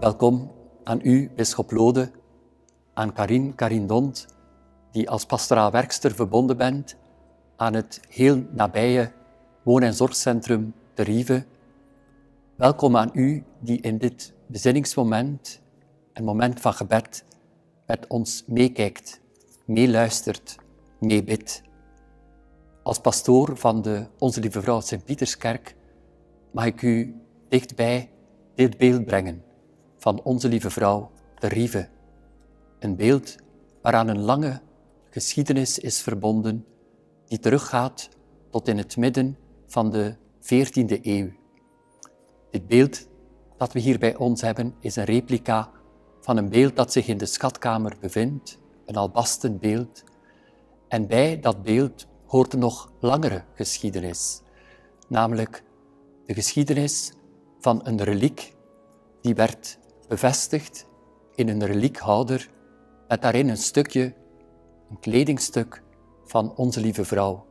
Welkom aan u, Bisschop Lode, aan Karin, Karin Dont, die als pastoraal werkster verbonden bent aan het heel nabije woon- en zorgcentrum De Rieve. Welkom aan u die in dit bezinningsmoment, een moment van gebed, met ons meekijkt, meeluistert, meebidt. Als pastoor van de Onze Lieve Vrouw Sint-Pieterskerk mag ik u dichtbij dit beeld brengen van Onze Lieve Vrouw, de Rieve. Een beeld waaraan een lange geschiedenis is verbonden die teruggaat tot in het midden van de 14e eeuw. Dit beeld dat we hier bij ons hebben is een replica van een beeld dat zich in de schatkamer bevindt, een albasten beeld. En bij dat beeld hoort een nog langere geschiedenis, namelijk de geschiedenis van een reliek die werd bevestigd in een reliekhouder met daarin een stukje, een kledingstuk van Onze Lieve Vrouw.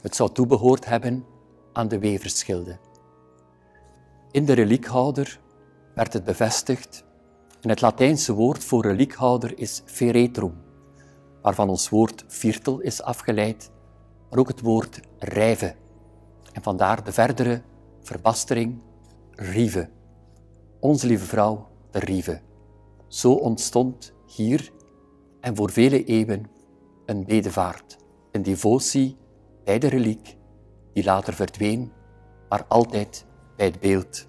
Het zou toebehoord hebben aan de weverschilde. In de reliekhouder werd het bevestigd en het Latijnse woord voor reliekhouder is feretrum, waarvan ons woord viertel is afgeleid, maar ook het woord rijve. En vandaar de verdere verbastering rieve. Onze lieve vrouw, de rieve. Zo ontstond hier en voor vele eeuwen een bedevaart, een devotie bij de reliek, die later verdween, maar altijd bij het beeld.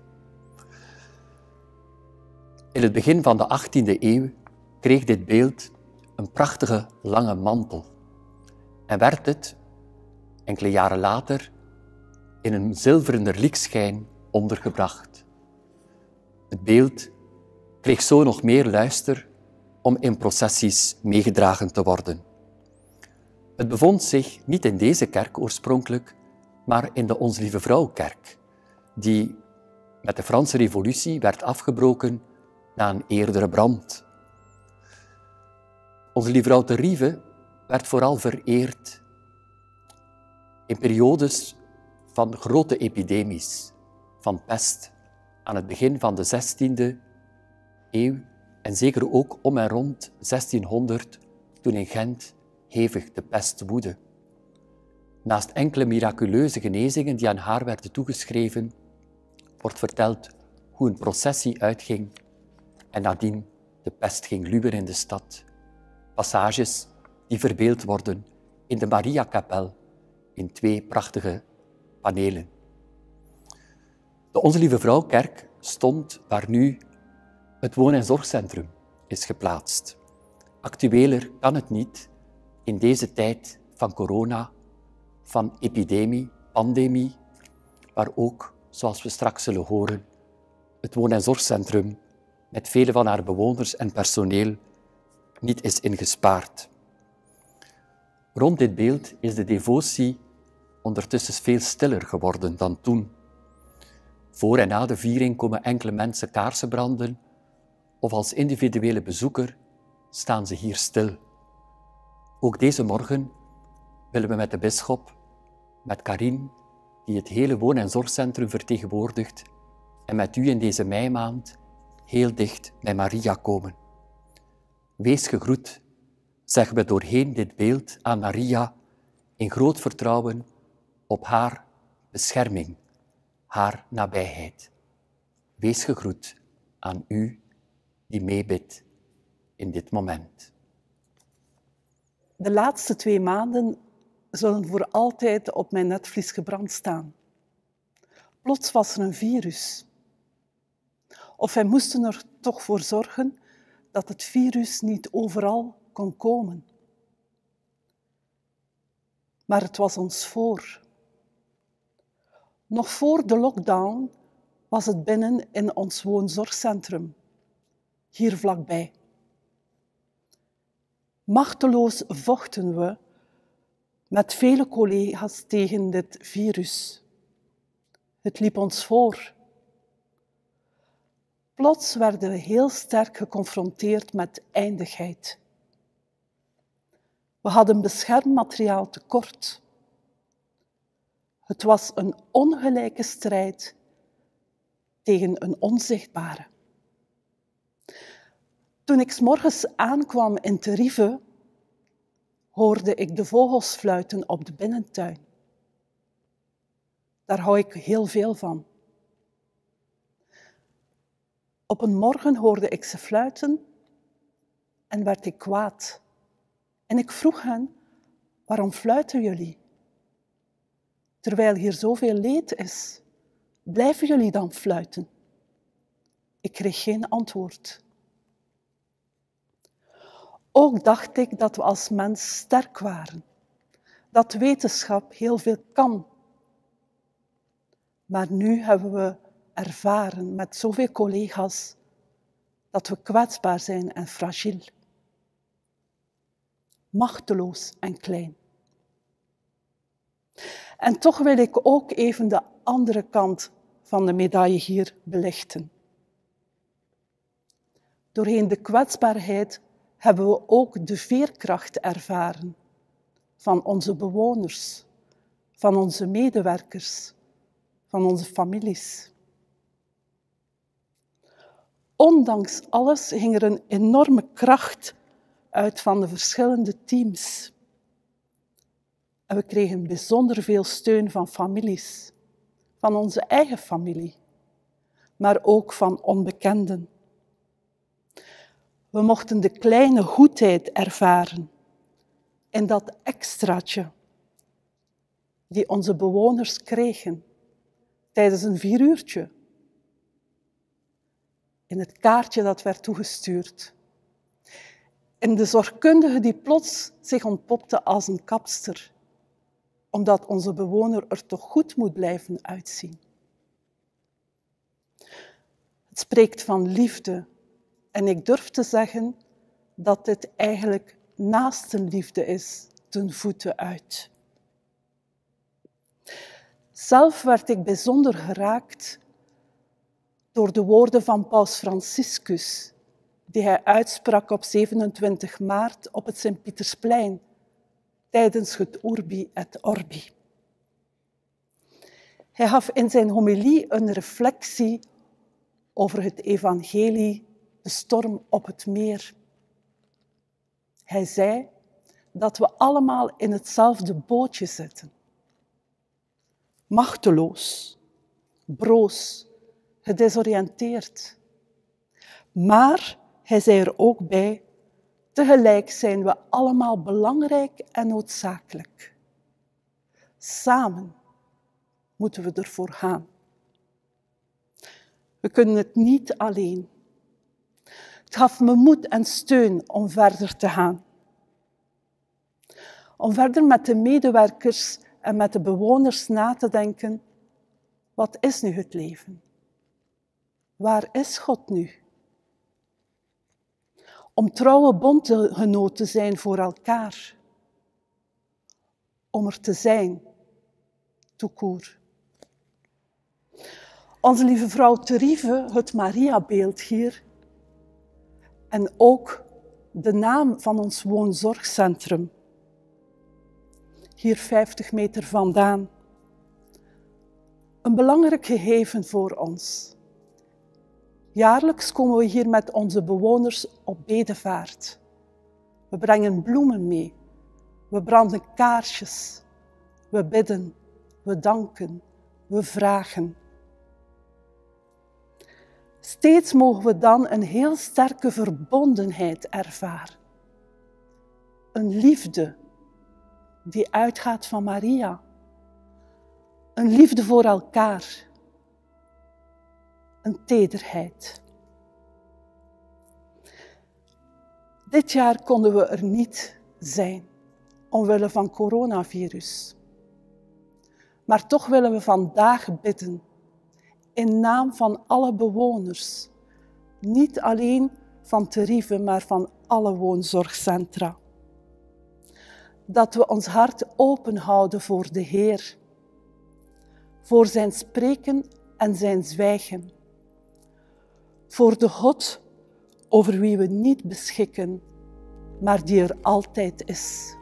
In het begin van de 18e eeuw kreeg dit beeld een prachtige lange mantel en werd het enkele jaren later in een zilveren reliekschijn ondergebracht. Het beeld kreeg zo nog meer luister om in processies meegedragen te worden. Het bevond zich niet in deze kerk oorspronkelijk, maar in de Ons Lieve Vrouwkerk, die met de Franse Revolutie werd afgebroken na een eerdere brand. Onze Lieve Vrouw de Rieve werd vooral vereerd in periodes van grote epidemies, van pest, aan het begin van de 16e en zeker ook om en rond 1600, toen in Gent hevig de pest woedde. Naast enkele miraculeuze genezingen die aan haar werden toegeschreven, wordt verteld hoe een processie uitging en nadien de pest ging luwen in de stad. Passages die verbeeld worden in de Mariakapel in twee prachtige panelen. De Onze Lieve Vrouwkerk stond waar nu het woon- en zorgcentrum is geplaatst. Actueler kan het niet in deze tijd van corona, van epidemie, pandemie, waar ook, zoals we straks zullen horen, het woon- en zorgcentrum met vele van haar bewoners en personeel niet is ingespaard. Rond dit beeld is de devotie ondertussen veel stiller geworden dan toen. Voor en na de viering komen enkele mensen kaarsen branden of als individuele bezoeker staan ze hier stil. Ook deze morgen willen we met de bisschop, met Karin, die het hele woon- en zorgcentrum vertegenwoordigt, en met u in deze meimaand heel dicht bij Maria komen. Wees gegroet, zeggen we doorheen dit beeld aan Maria in groot vertrouwen op haar bescherming, haar nabijheid. Wees gegroet aan u die meebidt in dit moment. De laatste twee maanden zullen voor altijd op mijn netvlies gebrand staan. Plots was er een virus. Of wij moesten er toch voor zorgen dat het virus niet overal kon komen. Maar het was ons voor. Nog voor de lockdown was het binnen in ons woonzorgcentrum, hier vlakbij. Machteloos vochten we met vele collega's tegen dit virus. Het liep ons voor. Plots werden we heel sterk geconfronteerd met eindigheid. We hadden beschermmateriaal tekort. Het was een ongelijke strijd tegen een onzichtbare. Toen ik morgens aankwam in Terive, hoorde ik de vogels fluiten op de binnentuin. Daar hou ik heel veel van. Op een morgen hoorde ik ze fluiten en werd ik kwaad. En ik vroeg hen, waarom fluiten jullie? Terwijl hier zoveel leed is, blijven jullie dan fluiten? Ik kreeg geen antwoord. Ook dacht ik dat we als mens sterk waren, dat wetenschap heel veel kan. Maar nu hebben we ervaren met zoveel collega's dat we kwetsbaar zijn en fragiel, machteloos en klein. En toch wil ik ook even de andere kant van de medaille hier belichten. Doorheen de kwetsbaarheid hebben we ook de veerkracht ervaren van onze bewoners, van onze medewerkers, van onze families. Ondanks alles ging er een enorme kracht uit van de verschillende teams. En we kregen bijzonder veel steun van families, van onze eigen familie, maar ook van onbekenden. We mochten de kleine goedheid ervaren en dat extraatje die onze bewoners kregen tijdens een vieruurtje. In het kaartje dat werd toegestuurd. En de zorgkundige die plots zich ontpopte als een kapster, omdat onze bewoner er toch goed moet blijven uitzien. Het spreekt van liefde en ik durf te zeggen dat dit eigenlijk naastenliefde is ten voeten uit. Zelf werd ik bijzonder geraakt door de woorden van Paus Franciscus, die hij uitsprak op 27 maart op het Sint-Pietersplein tijdens het Urbi et Orbi. Hij gaf in zijn homilie een reflectie over het evangelie de storm op het meer. Hij zei dat we allemaal in hetzelfde bootje zitten. Machteloos, broos, gedesoriënteerd. Maar hij zei er ook bij, tegelijk zijn we allemaal belangrijk en noodzakelijk. Samen moeten we ervoor gaan. We kunnen het niet alleen. Het gaf me moed en steun om verder te gaan. Om verder met de medewerkers en met de bewoners na te denken, wat is nu het leven? Waar is God nu? Om trouwe bondgenoot te zijn voor elkaar. Om er te zijn, toekoer. Onze lieve vrouw Terive, het Mariabeeld hier, en ook de naam van ons woonzorgcentrum. Hier 50 meter vandaan. Een belangrijk gegeven voor ons. Jaarlijks komen we hier met onze bewoners op bedevaart. We brengen bloemen mee. We branden kaarsjes. We bidden. We danken. We vragen. Steeds mogen we dan een heel sterke verbondenheid ervaren. Een liefde die uitgaat van Maria. Een liefde voor elkaar. Een tederheid. Dit jaar konden we er niet zijn, omwille van coronavirus. Maar toch willen we vandaag bidden in naam van alle bewoners. Niet alleen van Terive, maar van alle woonzorgcentra. Dat we ons hart open houden voor de Heer, voor zijn spreken en zijn zwijgen, voor de God over wie we niet beschikken, maar die er altijd is.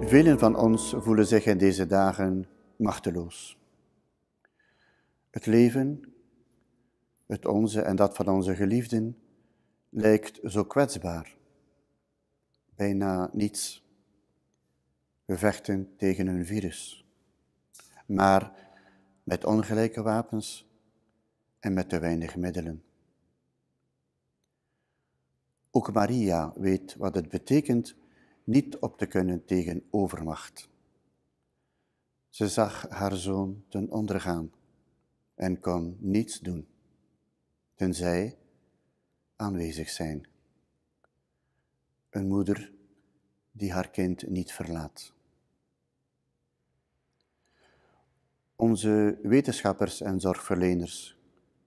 Velen van ons voelen zich in deze dagen machteloos. Het leven, het onze en dat van onze geliefden, lijkt zo kwetsbaar. Bijna niets. We vechten tegen een virus, maar met ongelijke wapens en met te weinig middelen. Ook Maria weet wat het betekent niet op te kunnen tegen overmacht. Ze zag haar zoon ten onder gaan en kon niets doen, tenzij aanwezig zijn. Een moeder die haar kind niet verlaat. Onze wetenschappers en zorgverleners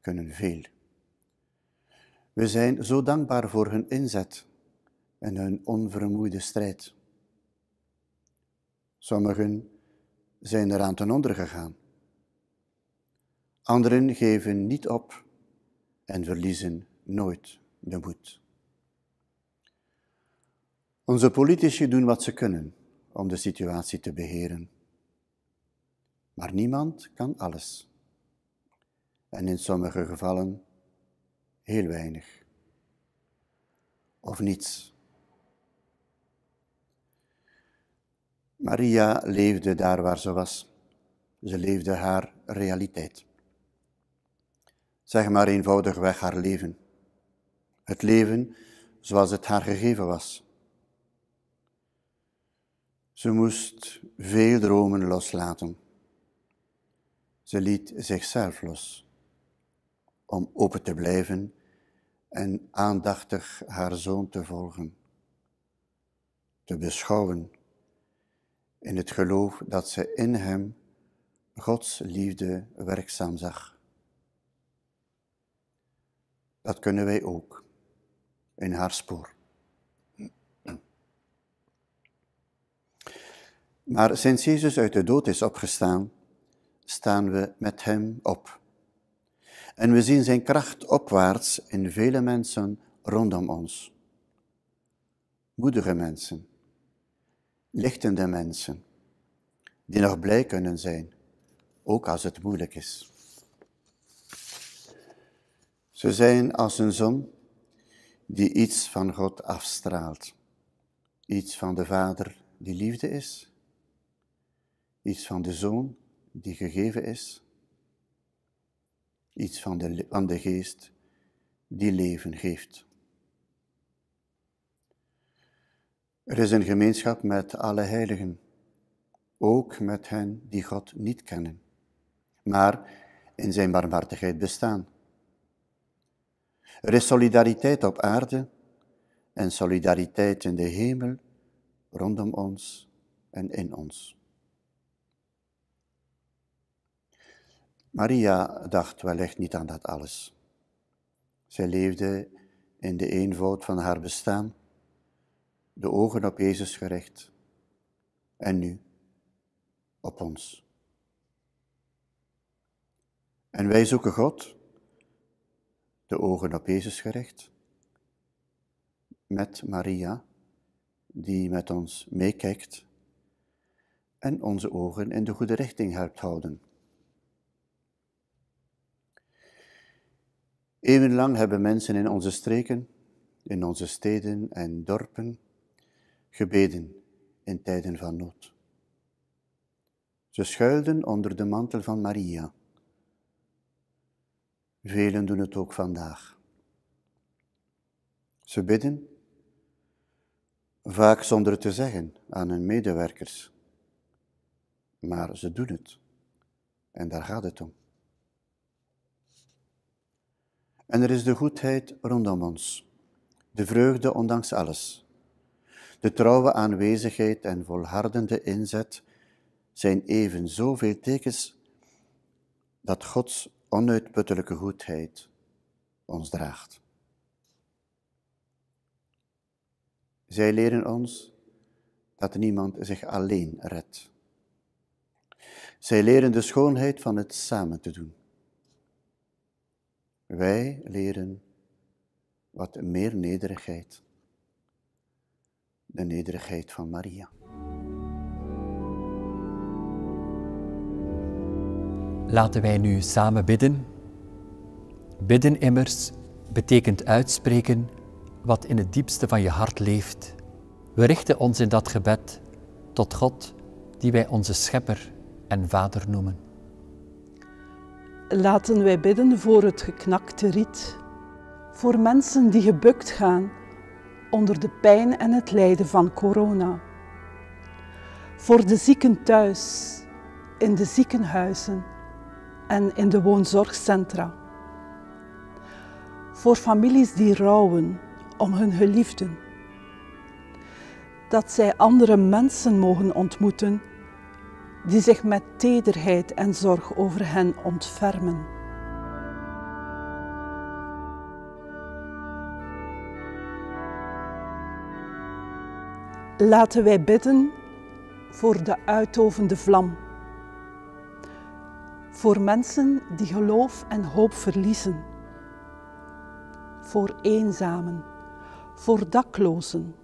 kunnen veel. We zijn zo dankbaar voor hun inzet en hun onvermoeide strijd. Sommigen zijn eraan ten onder gegaan. Anderen geven niet op en verliezen nooit de moed. Onze politici doen wat ze kunnen om de situatie te beheren. Maar niemand kan alles. En in sommige gevallen heel weinig. Of niets. Maria leefde daar waar ze was. Ze leefde haar realiteit. Zeg maar eenvoudigweg haar leven. Het leven zoals het haar gegeven was. Ze moest veel dromen loslaten. Ze liet zichzelf los om open te blijven en aandachtig haar zoon te volgen, te beschouwen in het geloof dat ze in hem Gods liefde werkzaam zag. Dat kunnen wij ook in haar spoor. Maar sinds Jezus uit de dood is opgestaan, staan we met Hem op. En we zien Zijn kracht opwaarts in vele mensen rondom ons. Moedige mensen, lichtende mensen, die nog blij kunnen zijn, ook als het moeilijk is. Ze zijn als een zon die iets van God afstraalt, iets van de Vader die liefde is, iets van de Zoon die gegeven is, iets van de, Geest die leven geeft. Er is een gemeenschap met alle heiligen, ook met hen die God niet kennen, maar in zijn barmhartigheid bestaan. Er is solidariteit op aarde en solidariteit in de hemel rondom ons en in ons. Maria dacht wellicht niet aan dat alles. Zij leefde in de eenvoud van haar bestaan, de ogen op Jezus gericht en nu op ons. En wij zoeken God, de ogen op Jezus gericht, met Maria, die met ons meekijkt en onze ogen in de goede richting helpt houden. Eeuwenlang hebben mensen in onze streken, in onze steden en dorpen gebeden in tijden van nood. Ze schuilden onder de mantel van Maria. Velen doen het ook vandaag. Ze bidden, vaak zonder te zeggen aan hun medewerkers, maar ze doen het. En daar gaat het om. En er is de goedheid rondom ons, de vreugde ondanks alles. De trouwe aanwezigheid en volhardende inzet zijn even zoveel tekens dat Gods onuitputtelijke goedheid ons draagt. Zij leren ons dat niemand zich alleen redt. Zij leren de schoonheid van het samen te doen. Wij leren wat meer nederigheid, de nederigheid van Maria. Laten wij nu samen bidden. Bidden immers betekent uitspreken wat in het diepste van je hart leeft. We richten ons in dat gebed tot God, die wij onze schepper en vader noemen. Laten wij bidden voor het geknakte riet, voor mensen die gebukt gaan onder de pijn en het lijden van corona, voor de zieken thuis, in de ziekenhuizen en in de woonzorgcentra, voor families die rouwen om hun geliefden, dat zij andere mensen mogen ontmoeten die zich met tederheid en zorg over hen ontfermen. Laten wij bidden voor de uitovende vlam. Voor mensen die geloof en hoop verliezen. Voor eenzamen, voor daklozen.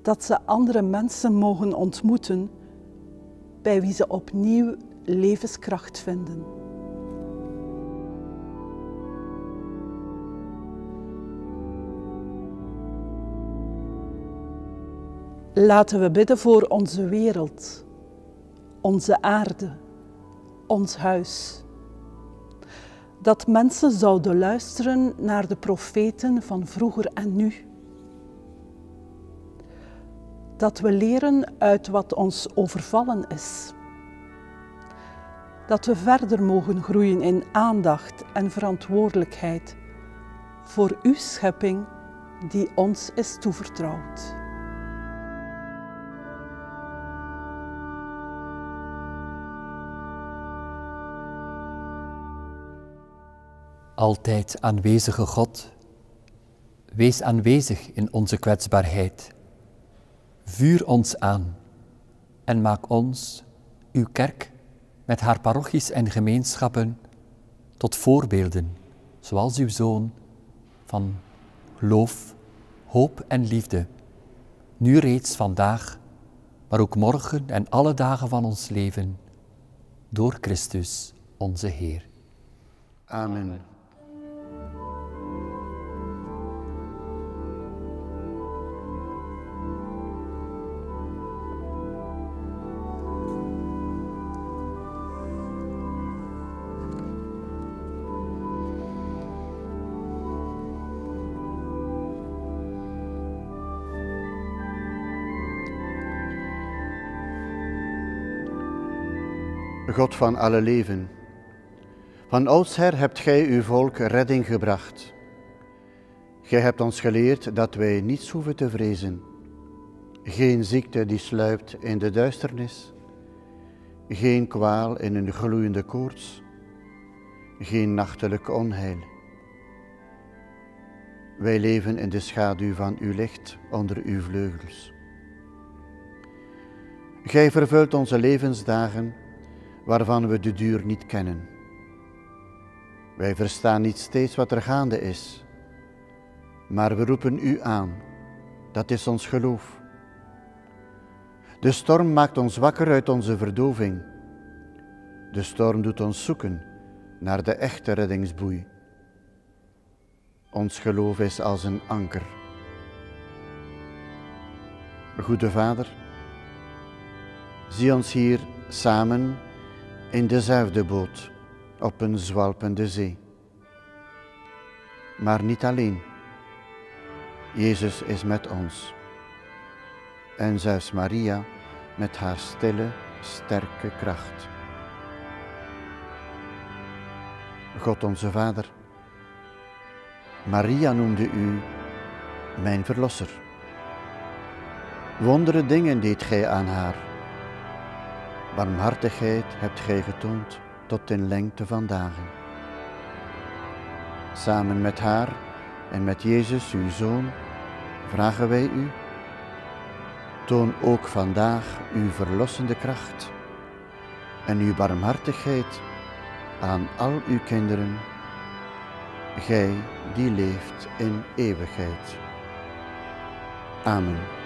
Dat ze andere mensen mogen ontmoeten bij wie ze opnieuw levenskracht vinden. Laten we bidden voor onze wereld, onze aarde, ons huis. Dat mensen zouden luisteren naar de profeten van vroeger en nu. Dat we leren uit wat ons overvallen is. Dat we verder mogen groeien in aandacht en verantwoordelijkheid voor uw schepping die ons is toevertrouwd. Altijd aanwezige God, wees aanwezig in onze kwetsbaarheid. Vuur ons aan en maak ons, uw kerk, met haar parochies en gemeenschappen, tot voorbeelden, zoals uw Zoon, van geloof, hoop en liefde, nu reeds vandaag, maar ook morgen en alle dagen van ons leven, door Christus onze Heer. Amen. God van alle leven, van oudsher hebt Gij uw volk redding gebracht. Gij hebt ons geleerd dat wij niets hoeven te vrezen. Geen ziekte die sluipt in de duisternis, geen kwaal in een gloeiende koorts, geen nachtelijk onheil. Wij leven in de schaduw van uw licht onder uw vleugels. Gij vervult onze levensdagen waarvan we de duur niet kennen. Wij verstaan niet steeds wat er gaande is, maar we roepen U aan. Dat is ons geloof. De storm maakt ons wakker uit onze verdoving. De storm doet ons zoeken naar de echte reddingsboei. Ons geloof is als een anker. Goede Vader, zie ons hier samen in dezelfde boot op een zwalpende zee. Maar niet alleen. Jezus is met ons. En zelfs Maria met haar stille, sterke kracht. God onze Vader, Maria noemde u mijn verlosser. Wondere dingen deed gij aan haar Barmhartigheid hebt gij getoond tot in lengte van dagen. Samen met haar en met Jezus, uw Zoon, vragen wij u, toon ook vandaag uw verlossende kracht en uw barmhartigheid aan al uw kinderen, gij die leeft in eeuwigheid. Amen.